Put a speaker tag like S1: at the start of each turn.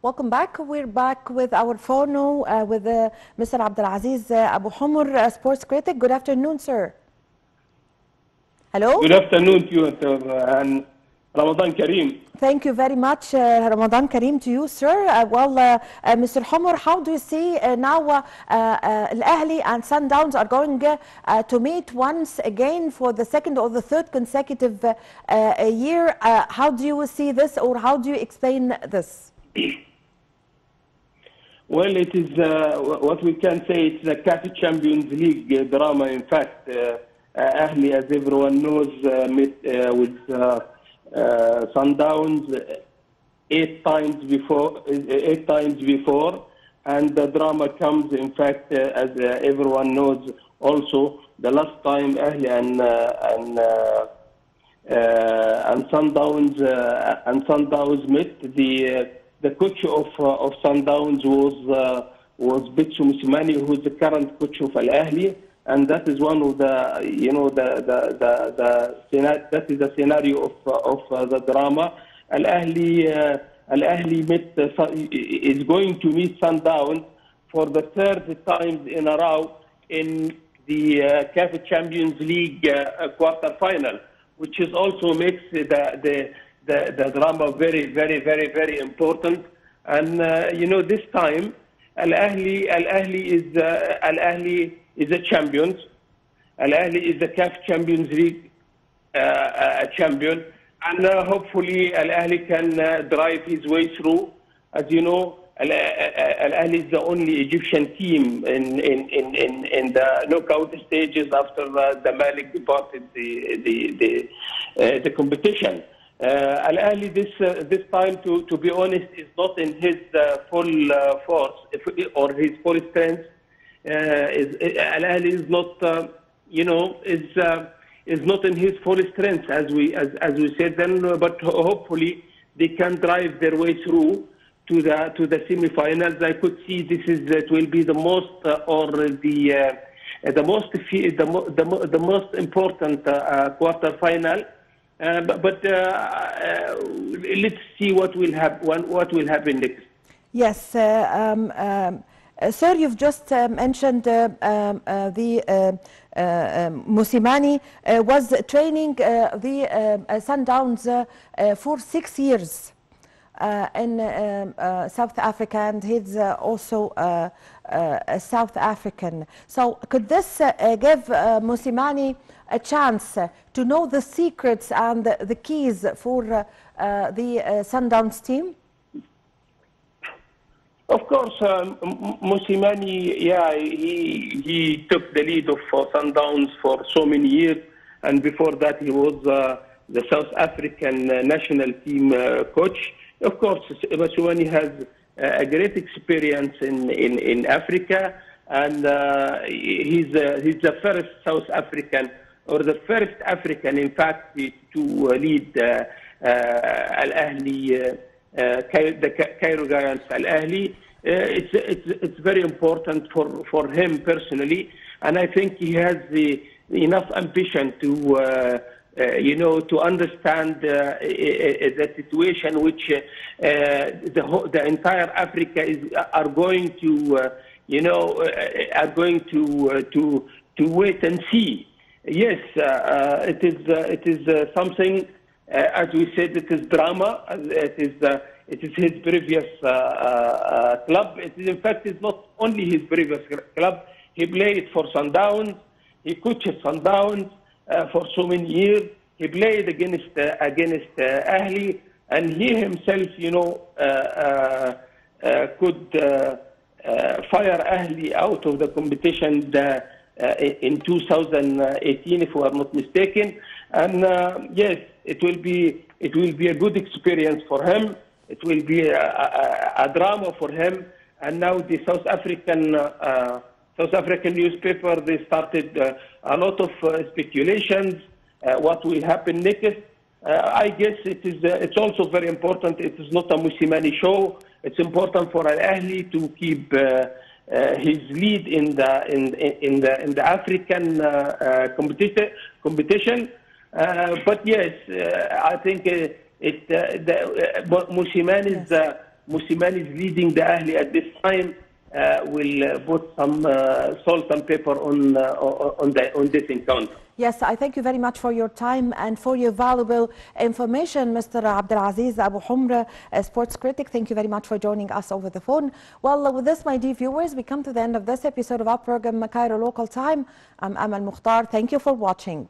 S1: Welcome back. We're back with our phono uh, with uh, Mr. Abdulaziz uh, Abu Hammar, uh, sports critic. Good afternoon, sir. Hello.
S2: Good afternoon to you and Ramadan Kareem.
S1: Thank you very much, uh, Ramadan Kareem, to you, sir. Uh, well, uh, uh, Mr. Hammar, how do you see uh, now uh, uh, Al Ahly and Sundowns are going to meet once again for the second or the third consecutive year? Uh, how do you see this, or how do you explain this?
S2: Well, it is uh, what we can say. It's the CAF Champions League uh, drama. In fact, uh, uh, Ahly, as everyone knows, met with Sundowns eight times before. Eight times before, and the drama comes. In fact, as everyone knows, also the last time Ahly and and. Uh, and Sundowns uh, and Sundowns met. The the coach of uh, of Sundowns was uh, was Pitso Mosimane, who is the current coach of Al Ahly, and that is one of the you know the the the, the that is the scenario of uh, of uh, the drama. Al Ahly uh, Al Ahly met uh, is going to meet Sundowns for the third time in a row in the uh, CAF Champions League uh, quarter final, which is also makes the, the, the, the drama very, very, very, very important. And, uh, you know, this time, Al Ahly, Al Ahly is, uh, Al Ahly is a champion. Al Ahly is the CAF Champions League uh, uh, champion. And uh, hopefully Al Ahly can uh, drive his way through. As you know, Al Ahly is the only Egyptian team in, in, in, in, in the knockout stages after Zamalek departed the, the, the, the competition. Uh, Al Ahly this, uh, this time, to, to be honest, is not in his uh, full uh, force if, or his full strength. Uh, is, Al Ahly is not, uh, you know, is, uh, is not in his full strength as we, as, as we said then, uh, but hopefully they can drive their way through to the to the semifinals. I could see this is it will be the most uh, or the uh, the most the the, the most important uh, uh, quarter final. Uh, but uh, uh, let's see what will happen. What will happen next.
S1: Yes, um, um, sir, you've just mentioned um, the uh, um, Mosimane was training the uh, Sundowns for six years in um, uh, South Africa, and he's uh, also uh, uh, a South African. So, could this uh, uh, give uh, Mosimane a chance uh, to know the secrets and the, keys for uh, uh, the uh, Sundowns team?
S2: Of course, um, M- Mosimane, yeah, he he took the lead of uh, Sundowns for so many years, and before that he was uh, the South African uh, national team uh, coach. Of course, Mosimane has uh, a great experience in, in, in Africa, and uh, he's uh, he's the first South African or the first African, in fact, to uh, lead uh, uh, Al uh, the Ca- Cairo Giants Al Ahly. Uh, it's, it's, it's very important for, for him personally, and I think he has the, enough ambition to, you know, to understand uh, uh, uh, the situation which uh, uh, the, whole, the entire Africa is are going to, uh, you know, uh, are going to uh, to to wait and see. Yes, uh, uh, it is uh, it is uh, something. Uh, as we said, it is drama. It is uh, it is his previous uh, uh, uh, club. It is in fact it's not only his previous club. He played for Sundowns. He coached Sundowns uh, for so many years. He played against uh, against uh, Ahli, and he himself, you know, uh, uh, uh, could uh, uh, fire Ahli out of the competition the, uh, in 2018, if we are not mistaken. And uh, yes, it will be it will be a good experience for him. It will be a, a, a drama for him. And now the South African uh, South African newspaper they started uh, a lot of uh, speculations. Uh, what will happen next? I guess it is. It's also very important. It is not a Mosimane show. It's important for Al Ahly to keep uh, his lead in the in in the in the African uh, uh, competition. Competition, but yes, I think it uh, the uh, Mosimane is leading the Ahli at this time will uh, put some uh, salt and pepper on uh, on the on this encounter.
S1: Yes, I thank you very much for your time and for your valuable information, Mr. Abdulaziz Abu Humra, a sports critic. Thank you very much for joining us over the phone. Well, with this, my dear viewers, we come to the end of this episode of our program, Cairo Local Time. I'm Amal Mukhtar. Thank you for watching.